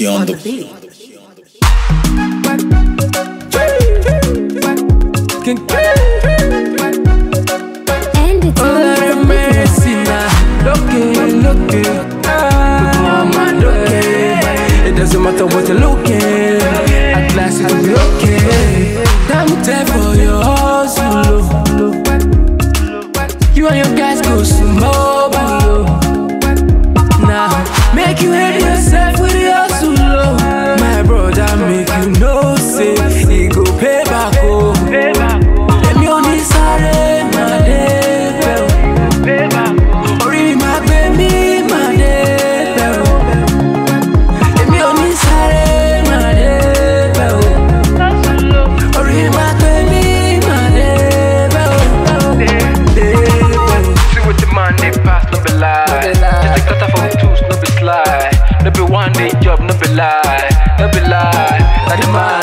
She on the beat. And it's Olare Messina, looking, looking, ah, mama looking. It doesn't matter what you're looking, at last it'll be okay. Damn time for your hustle. You and your guys go small, pass, no be lie. Just a cutter from tools, no be slide. No be one day job, no be lie, no be lie. Now the man